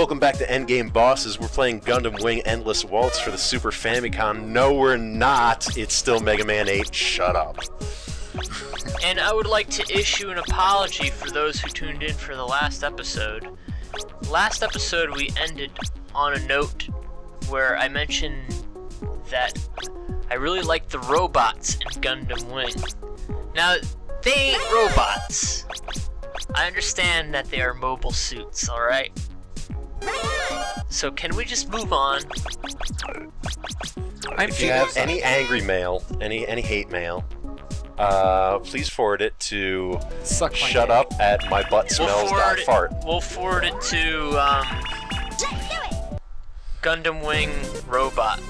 Welcome back to Endgame Bosses. We're playing Gundam Wing Endless Waltz for the Super Famicom. No, we're not. It's still Mega Man 8. Shut up. And I would like to issue an apology for those who tuned in for the last episode. Last episode, we ended on a note where I mentioned that I really like the robots in Gundam Wing. Now, they ain't robots. I understand that they are mobile suits, alright? So can we just move on? I'm If you have any angry mail, any any hate mail, uh, please forward it to Suck shut dick. up at my butt We'll smells forward it, fart we'll forward it to um, Gundam Wing Robot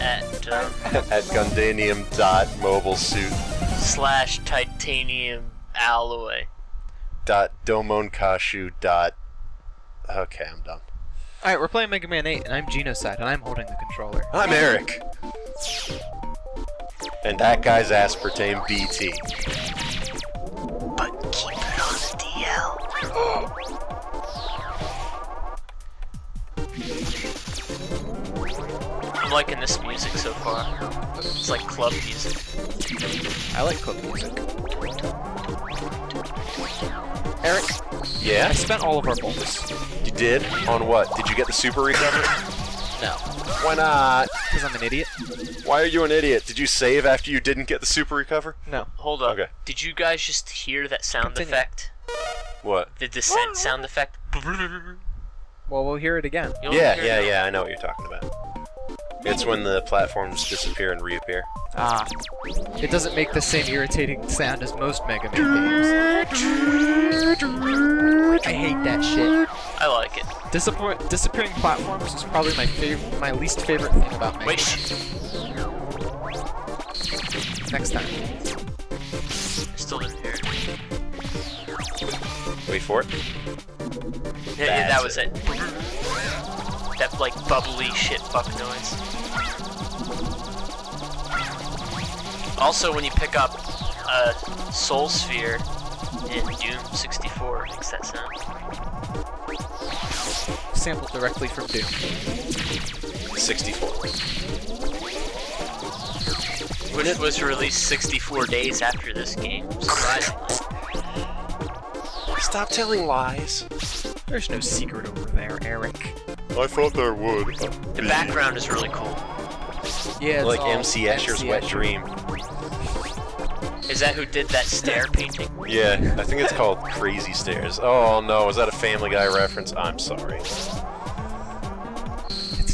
at um, at Gundanium dot mobile suit slash titanium alloy. dot domonkashu dot. Okay, I'm done. Alright, we're playing Mega Man 8, and I'm Ginocide, and I'm holding the controller. I'm Eric. And that guy's aspartame BT. But keep it on the DL. I'm liking this music so far. It's like club music. I like club music. Eric, Yeah, I spent all of our bolts. you did? On what? Did you get the super recovery? No. Why not? Because I'm an idiot? Why are you an idiot? Did you save after you didn't get the super recover? No. Hold up. Okay. Did you guys just hear that sound Continue. effect? What? The descent sound effect? Well, we'll hear it again. You'll Yeah, yeah, yeah, I know what you're talking about. It's when the platforms disappear and reappear. Ah. It doesn't make the same irritating sound as most Mega Man games. I hate that shit. I like it. Disappoint disappearing platforms is probably my favorite, my least favorite thing about Mega Wait, Man. Next time. I still didn't hear. Wait for it. Yeah, yeah, that That's was it. That like bubbly shit fuck noise. Also, when you pick up a Soul Sphere in Doom 64, it makes that sound. Sampled directly from Doom. 64. When it was released 64 days after this game, surprisingly. Stop telling lies. There's no secret over there, Eric. I thought there would. The background is really cool. Yeah, it's Like all MC Escher's Wet Escher. Dream. Is that who did that stair painting? Yeah, I think it's called Crazy Stairs. Oh no, is that a Family Guy reference? I'm sorry. It's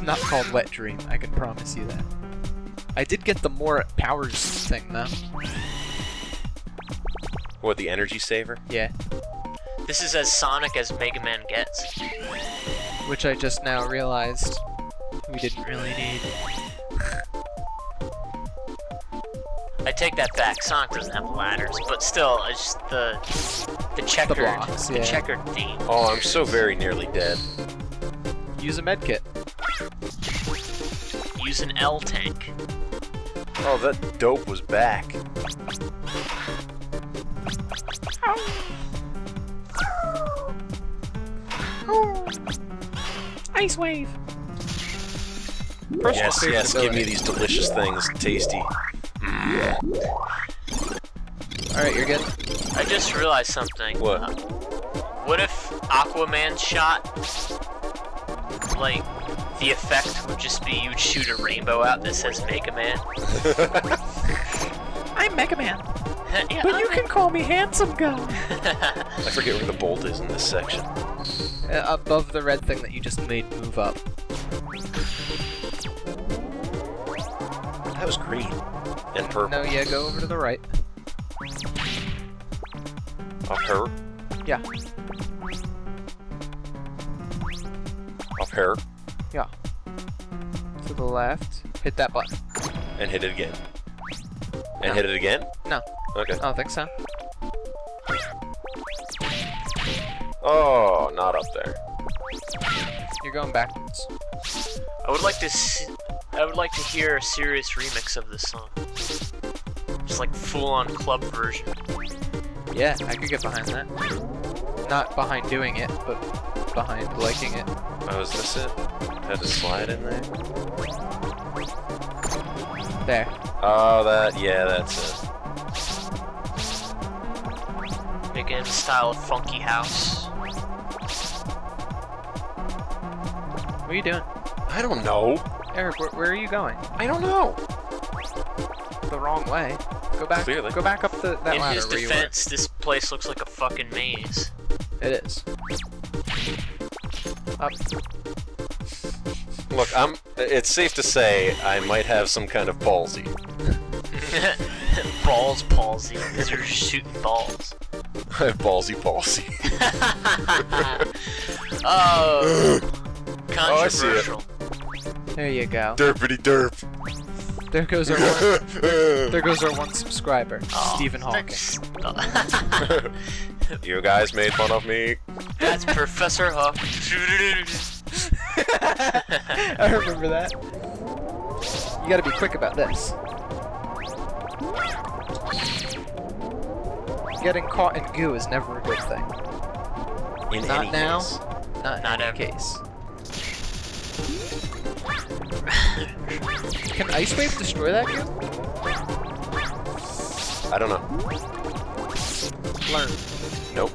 not called Wet Dream, I can promise you that. I did get the more powers thing though. What, the energy saver? Yeah, This is as Sonic as Mega Man gets. which I just now realized we didn't really need. I take that back. Sonic doesn't have ladders, but still, it's just the the checkered, blocks, the checkered theme. Oh, I'm so very nearly dead. Use a medkit. Use an L tank. Oh, that dope was back. Ice wave. Personal Yes, yes, give me these delicious things. Tasty. Alright, you're good. I just realized something. What? Uh, what if Aquaman shot, like, the effect would just be you would shoot a rainbow out that says Mega Man? I'm Mega Man, yeah, but you can call me Handsome Gun. I forget where the bolt is in this section. Uh, above the red thing that you just made move up. That was green. And purple. No, yeah, go over to the right. Up her. Yeah, Up her. yeah. To the left. Hit that button. And hit it again. And No. hit it again? No, Okay. I don't think so. Oh, not up there. You're going backwards. I would like to. s I would like to hear a serious remix of this song. Just like full-on club version. Yeah, I could get behind that. Not behind doing it, but behind liking it. Oh, is this it? Had to slide in there? There. Oh, that, yeah, that's it. Make it in style of funky house. What are you doing? I don't know. Eric, where, where are you going? I don't know. The wrong way. Go back. Clearly. Go back up the, that in ladder his where you were. defense, this place looks like a fucking maze. It is. Up. Look, I'm. It's safe to say I might have some kind of palsy. balls palsy, because you're shooting balls. I have ballsy palsy. Oh, Oh, I see it. controversial. There you go. Derpity derp. There goes our one. There goes our one subscriber, Oh, Stephen Hawking. you guys made fun of me. That's Professor Huck. I remember that. You gotta be quick about this. Getting caught in goo is never a good thing. In Not any now. case. Not, Not in ever. any case. Can Ice Wave destroy that goo? I don't know. Learn. Nope.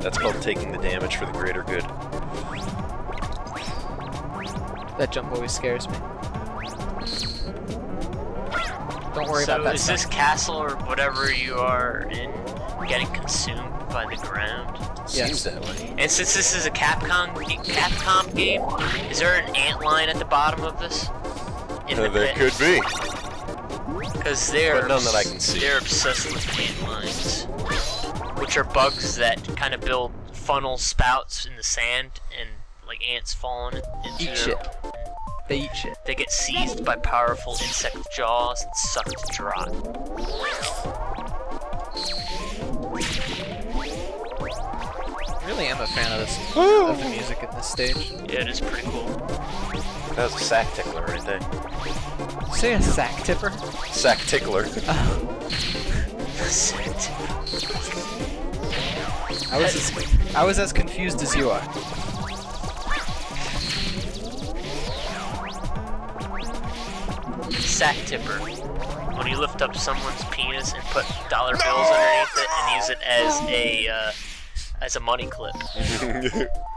That's called taking the damage for the greater good. That jump always scares me. Don't worry so about that. is stuff. this castle or whatever you are in getting consumed by the ground? Yes. Seems that way. And since this is a Capcom Capcom game, is there an antlion at the bottom of this? In Uh, the there could be. Because they're But none that I can see. They're obsessed with antlions, which are bugs that kind of build funnel spouts in the sand, and like ants fall in it. Into Eat shit. They eat shit. They get seized by powerful insect jaws and sucked dry. I really am a fan of this of the music in this stage. Yeah, it is pretty cool. That was a sack tickler right there. Say a sack tipper. Sack tickler. I was as, I was as confused as you are. Sack tipper. When you lift up someone's penis and put dollar bills underneath it and use it as a uh, as a money clip.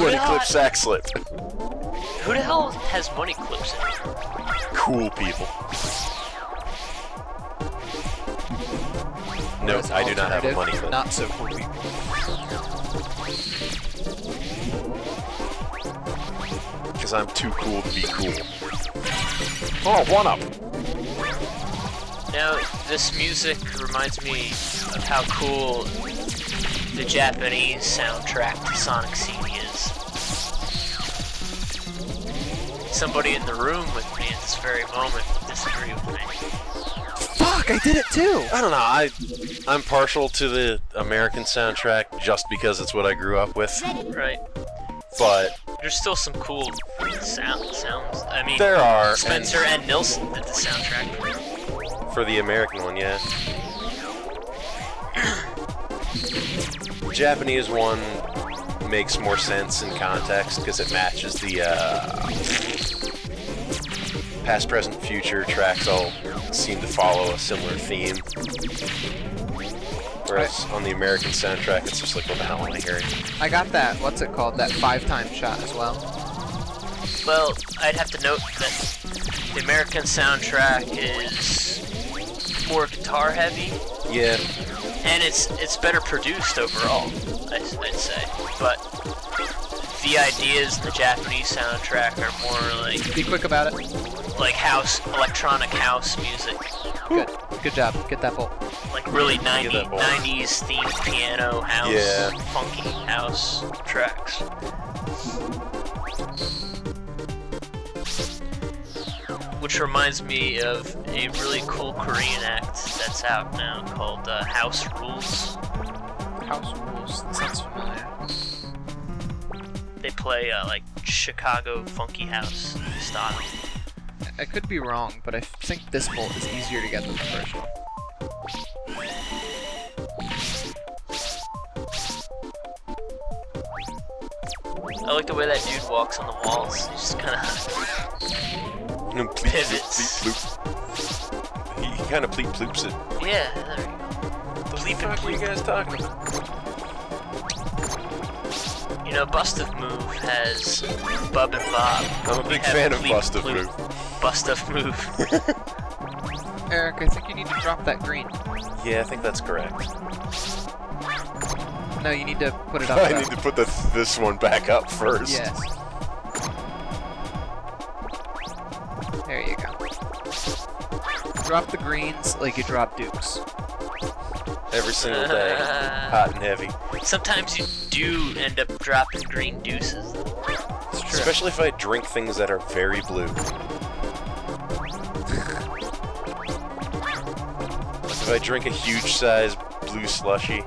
Money clip sack slip. Who the hell has money clips in it? Cool people. No, As I do not have a money clip. Not so cool people. Because I'm too cool to be cool. Oh, one up. Now, this music reminds me of how cool the Japanese soundtrack to Sonic CD is. Somebody in the room with me at this very moment would disagree with me. Fuck! I did it too. I don't know. I I'm partial to the American soundtrack just because it's what I grew up with. Right? But There's still some cool sound sounds. I mean, there are and Spencer and Nilsen did the soundtrack. For the American one, yeah. Japanese one makes more sense in context because it matches the uh, past, present, future tracks. All seem to follow a similar theme. Whereas on the American soundtrack, it's just like, what the hell am I hearing? I got that. What's it called? That five-time shot as well. Well, I'd have to note that the American soundtrack is more guitar heavy, Yeah, and it's it's better produced overall. I'd, I'd say, but the ideas in the Japanese soundtrack are more like Be quick about it. like house, electronic house music, Good. Good job. Get that bolt. like really 90, 90s themed piano house, Yeah. funky house tracks which reminds me of a really cool Korean act that's out now called uh, House Rulez. House Rulez, that sounds familiar. They play uh, like Chicago funky house style. I could be wrong, but I think this bolt is easier to get than the first one. I like the way that dude walks on the walls. He's just kind of Bleep, bleep, Pivots. bleep, bloop. He, he kind of bleep bloops it. Yeah, there you go. What the Bleep fuck are you guys talking about? You know, Bust-A-Move has Bub and Bob. I'm a big fan of Bleep Bust of Move. Bust-A-Move. Eric, I think you need to drop that green. Yeah, I think that's correct. No, you need to put it up. I need to put the, this one back up first. Yes. Drop the greens like you drop dukes. Every single day. Hot and heavy. Sometimes you do end up dropping green deuces. It's true. Especially if I drink things that are very blue. If I drink a huge size blue slushy.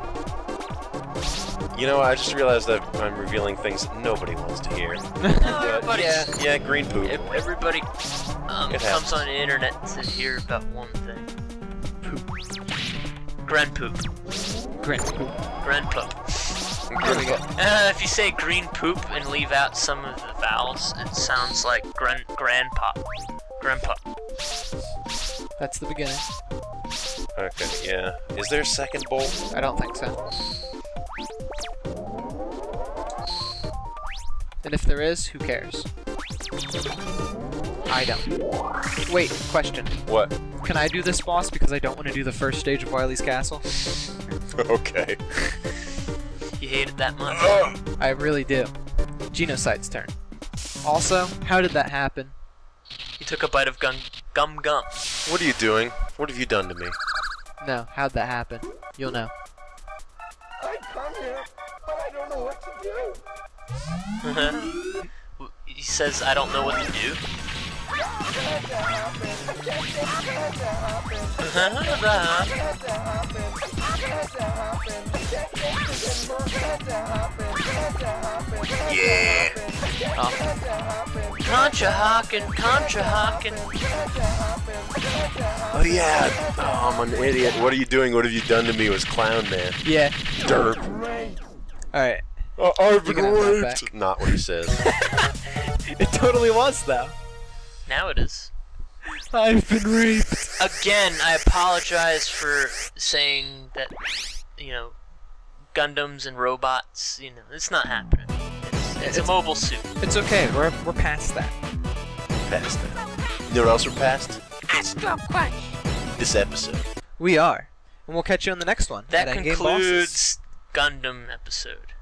You know, I just realized that I'm revealing things that nobody wants to hear. But yeah, yeah, green poop. Everybody It comes happens. on the internet to hear about one thing. Poop. Gren poop. Green poop. Gren poop. There we. Uh, if you say green poop and leave out some of the vowels, it sounds like gran grandpa. Grandpa. That's the beginning. Okay, yeah. Is there a second bolt? I don't think so. And if there is, who cares? I don't. Wait, question. What? Can I do this boss because I don't want to do the first stage of Wily's Castle? okay. You hate it that much? I really do. Ginocide's turn. Also, how did that happen? You took a bite of gum gum gum. What are you doing? What have you done to me? No, how'd that happen? You'll know. I come here, but I don't know what to do. he says, I don't know what to do. Yeah. Contra hawking, contra hawking. Oh yeah. Oh, I'm an idiot. What are you doing? What have you done to me? Was Clown Man. Yeah. Derp. Alright. Oh, uh, I've You been can have that raped. Not what he says. It totally was, though. Now it is. I've been raped. Again, I apologize for saying that, you know, Gundams and robots, you know, it's not happening. It's, it's a mobile suit. It's okay, we're, we're past that. past that. You know what else we're past? This episode. We are. And we'll catch you on the next one. That at Endgame concludes Gundam episode.